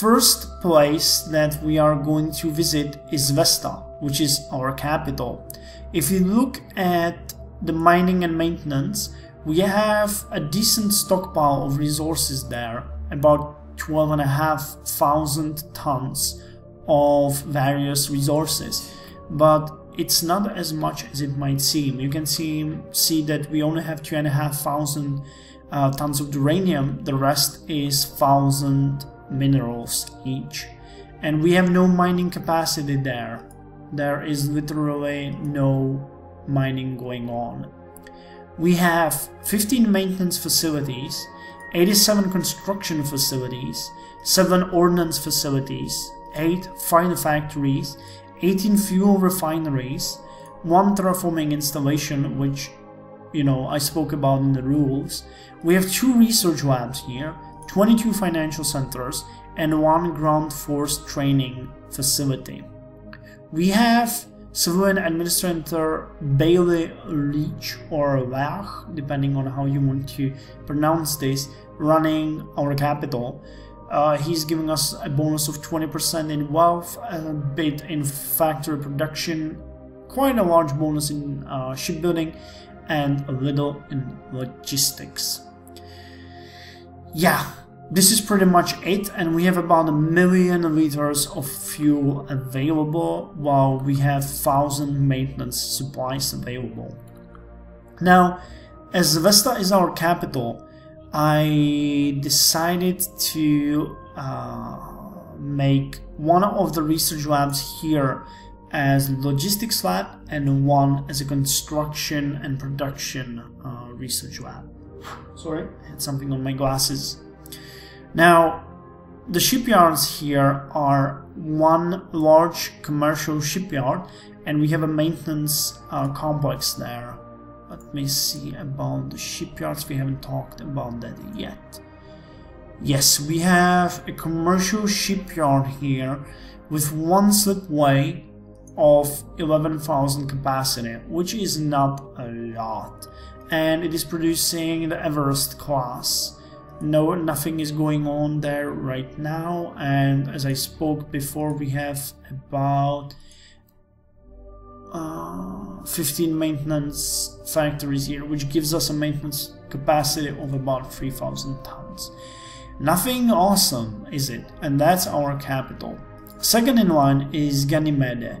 first place that we are going to visit is Vesta, which is our capital. If you look at the mining and maintenance, we have a decent stockpile of resources there, about 12,500 tons of various resources. But it's not as much as it might seem. You can see, see that we only have 2,500 uh, tons of uranium, the rest is 1000 minerals each. And we have no mining capacity there. There is literally no mining going on. We have 15 maintenance facilities, 87 construction facilities, 7 ordnance facilities, 8 fighter factories, 18 fuel refineries, 1 terraforming installation which you know I spoke about in the rules. We have 2 research labs here, 22 financial centers, and 1 ground force training facility. We have civilian administrator Bailey Leach or Lach, depending on how you want to pronounce this, running our capital. Uh, he's giving us a bonus of 20% in wealth, a bit in factory production, quite a large bonus in uh, shipbuilding, and a little in logistics. Yeah, this is pretty much it, and we have about a million liters of fuel available, while we have thousand maintenance supplies available. Now, as Vesta is our capital, I decided to uh, make one of the research labs here as logistics lab and one as a construction and production uh, research lab. Sorry, I had something on my glasses. Now, the shipyards here are one large commercial shipyard and we have a maintenance uh, complex there let me see about the shipyards. We haven't talked about that yet. Yes, we have a commercial shipyard here with one slipway of 11,000 capacity, which is not a lot. And it is producing the Everest class. No, nothing is going on there right now. And as I spoke before, we have about uh, 15 maintenance factories here, which gives us a maintenance capacity of about 3,000 tons. Nothing awesome, is it? And that's our capital. Second in line is Ganymede.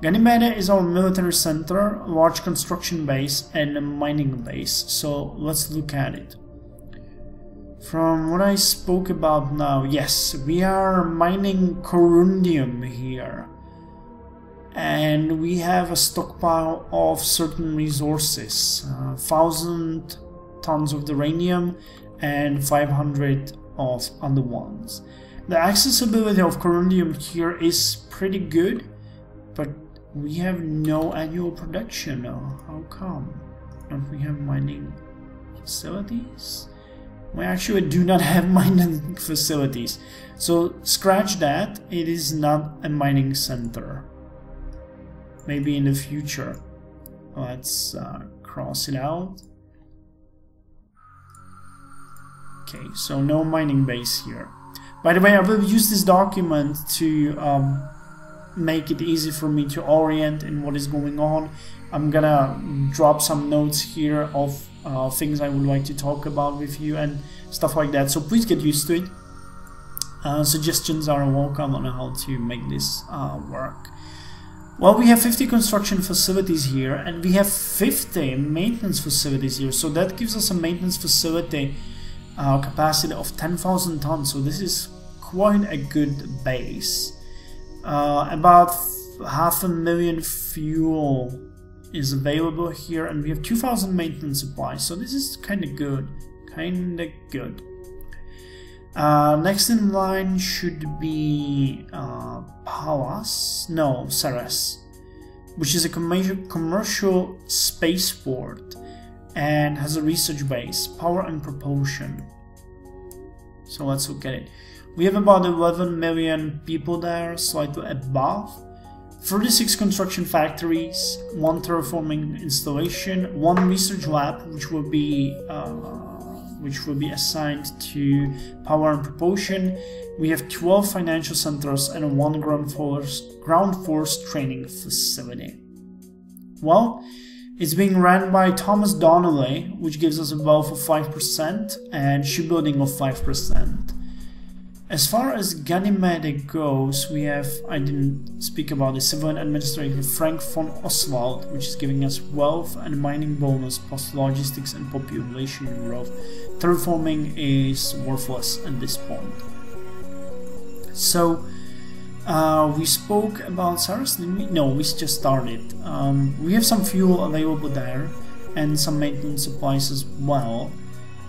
Ganymede is our military center, large construction base, and a mining base. So let's look at it. From what I spoke about now, yes, we are mining corundium here. And we have a stockpile of certain resources uh, 1000 tons of uranium and 500 of other ones. The accessibility of corundium here is pretty good but we have no annual production. How come? Don't we have mining facilities we actually do not have mining facilities so scratch that it is not a mining center maybe in the future. Let's uh, cross it out. Okay, so no mining base here. By the way, I will use this document to um, make it easy for me to orient in what is going on. I'm gonna drop some notes here of uh, things I would like to talk about with you and stuff like that. So please get used to it. Uh, suggestions are welcome on how to make this uh, work. Well, we have 50 construction facilities here and we have 50 maintenance facilities here. So that gives us a maintenance facility uh, capacity of 10,000 tons. So this is quite a good base. Uh, about half a million fuel is available here and we have 2,000 maintenance supplies. So this is kind of good. Kind of good. Uh, next in line should be uh, Pallas, no, Ceres, which is a com commercial spaceport and has a research base, power and propulsion. So let's look at it. We have about 11 million people there, slightly above. 36 construction factories, one terraforming installation, one research lab, which will be uh, which will be assigned to power and propulsion. We have 12 financial centers and one ground force, ground force training facility. Well, it's being ran by Thomas Donnelly, which gives us a wealth of 5% and shipbuilding of 5%. As far as Ganymede goes, we have, I didn't speak about the civilian administrator Frank von Oswald, which is giving us wealth and mining bonus plus logistics and population growth. Terraforming is worthless at this point. So, uh, we spoke about Ceres, No, we just started. Um, we have some fuel available there and some maintenance supplies as well.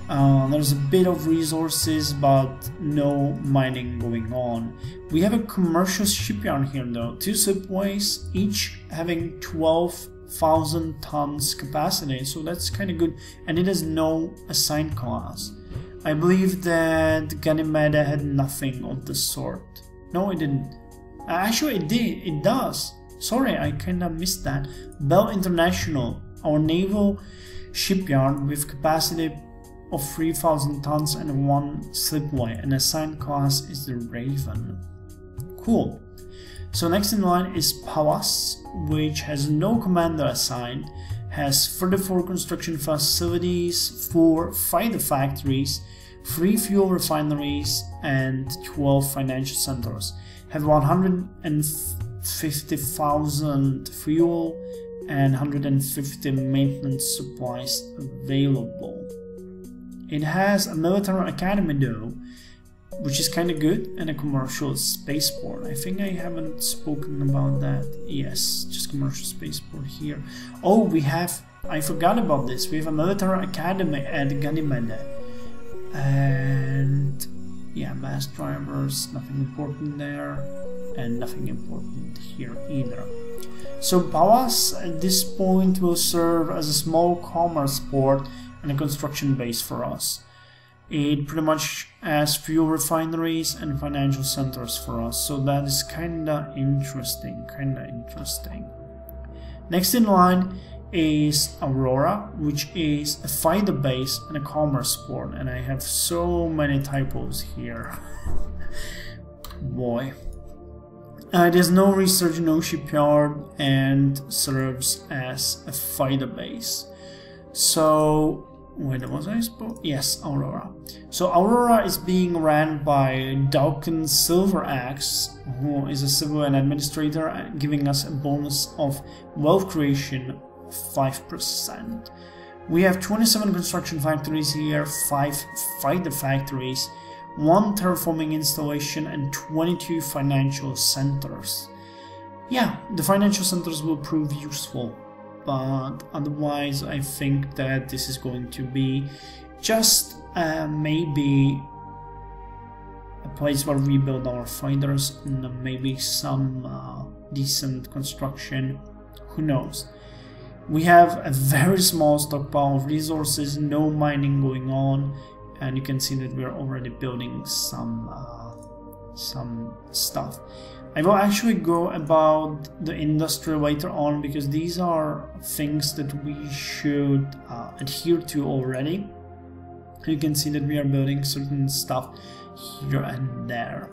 Uh, there's a bit of resources, but no mining going on. We have a commercial shipyard here though, two slipways, each having 12,000 tons capacity, so that's kind of good. And it has no assigned class. I believe that Ganymede had nothing of the sort. No, it didn't. Actually, it did. It does. Sorry, I kind of missed that. Bell International, our naval shipyard with capacity of 3000 tons and one slipway, and assigned class is the Raven. Cool. So next in line is Pallas, which has no commander assigned, has 34 construction facilities, 4 fighter factories, 3 fuel refineries, and 12 financial centers have 150,000 fuel and 150 maintenance supplies available. It has a military academy though, which is kind of good, and a commercial spaceport. I think I haven't spoken about that. Yes, just commercial spaceport here. Oh, we have, I forgot about this, we have a military academy at Ganymede. And yeah, mass drivers, nothing important there, and nothing important here either. So Pallas at this point will serve as a small commerce port and a construction base for us. It pretty much has fuel refineries and financial centers for us, so that is kinda interesting, kinda interesting. Next in line is Aurora, which is a fighter base and a commerce port, and I have so many typos here. Boy. Uh, there's no research, no shipyard, and serves as a fighter base. So, where was I? Yes, Aurora. So Aurora is being ran by Dalkin Silveraxe, who is a civilian administrator, uh, giving us a bonus of wealth creation 5%. We have 27 construction factories here, 5 fighter factories, 1 terraforming installation and 22 financial centers. Yeah, the financial centers will prove useful, but otherwise I think that this is going to be just uh, maybe a place where we build our fighters and maybe some uh, decent construction, who knows. We have a very small stockpile of resources, no mining going on, and you can see that we're already building some uh, some stuff. I will actually go about the industry later on because these are things that we should uh, adhere to already. You can see that we are building certain stuff here and there.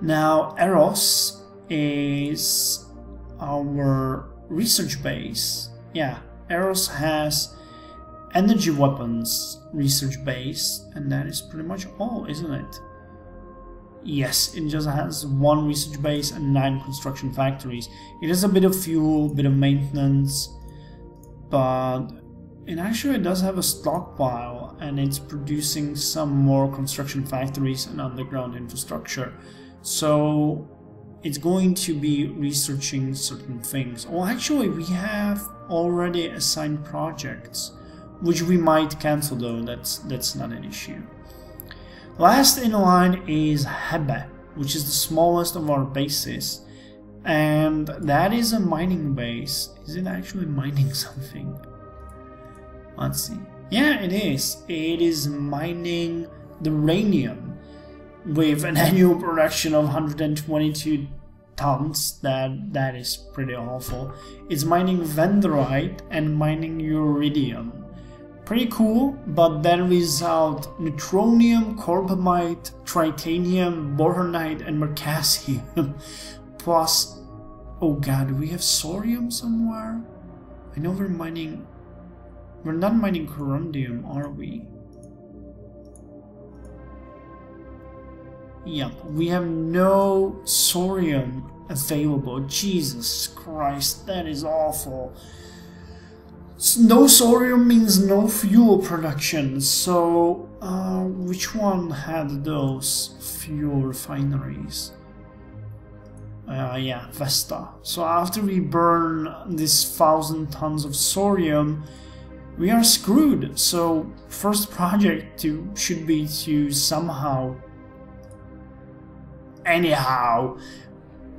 Now Eros is our research base yeah, Eros has energy weapons research base, and that is pretty much all, isn't it? Yes, it just has one research base and nine construction factories. It has a bit of fuel, bit of maintenance, but it actually does have a stockpile and it's producing some more construction factories and underground infrastructure. So it's going to be researching certain things. Well, actually, we have already assigned projects, which we might cancel though, that's, that's not an issue. Last in line is Hebe, which is the smallest of our bases. And that is a mining base. Is it actually mining something? Let's see. Yeah, it is. It is mining the rhenium with an annual production of 122 tons that that is pretty awful it's mining vendarite and mining uridium Pretty cool, but then without neutronium, corbomite, tritanium, boronide, and mercassium. Plus, oh god, we have sodium somewhere? I know we're mining... We're not mining corundium, are we? Yep, we have no sorium available. Jesus Christ, that is awful. No sorium means no fuel production, so uh, which one had those fuel refineries? Uh, yeah, Vesta. So after we burn this thousand tons of sorium, we are screwed. So first project to should be to somehow, anyhow,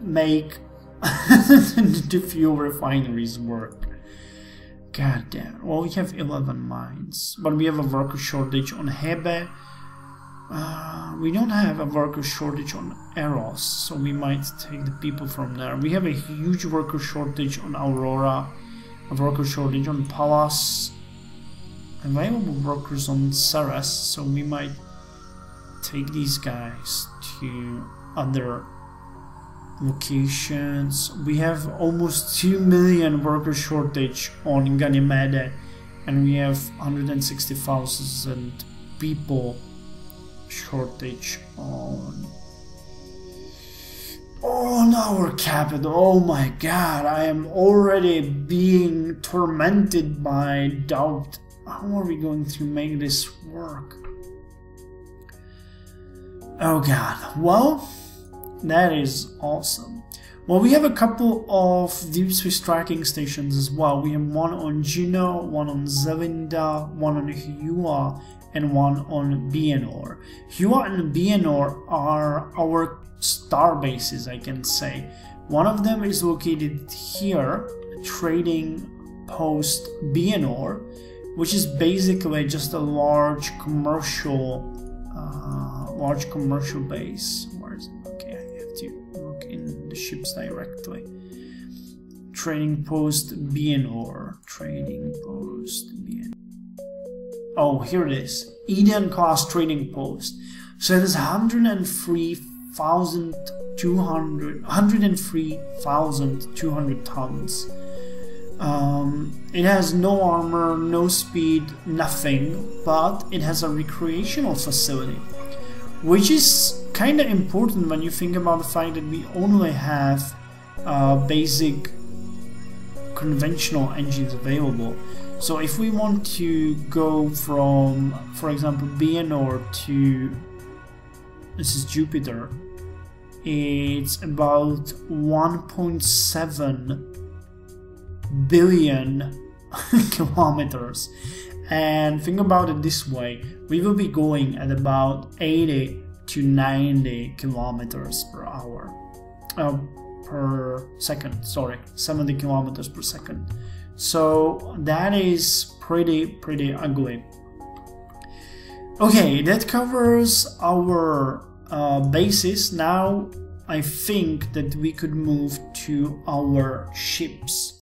make the fuel refineries work. God damn. Well, we have 11 mines, but we have a worker shortage on Hebe. Uh, we don't have a worker shortage on Eros, so we might take the people from there. We have a huge worker shortage on Aurora, a worker shortage on Pallas, available workers on Ceres, so we might take these guys to other locations. We have almost 2 million worker shortage on Ganymede and we have 160,000 people shortage on on our capital. Oh my god, I am already being tormented by doubt. How are we going to make this work? Oh god. Well, that is awesome. Well, we have a couple of deep space tracking stations as well. We have one on Juno, one on Zevinda, one on Hua, and one on Bienor. Hua and Bienor are our star bases, I can say. One of them is located here, trading post Bienor, which is basically just a large commercial, uh, large commercial base the ships directly. Training post Bienor. Training post Bienor. Oh, here it is. Eden class training post. So it is 103,200 103,200 tons. Um, it has no armor, no speed, nothing, but it has a recreational facility, which is kind of important when you think about the fact that we only have uh, basic conventional engines available. So if we want to go from, for example, Bienor to this is Jupiter, it's about 1.7 billion kilometers. And think about it this way, we will be going at about 80 to 90 kilometers per hour. Uh, per second sorry 70 kilometers per second. So that is pretty pretty ugly. Okay that covers our uh, basis now I think that we could move to our ships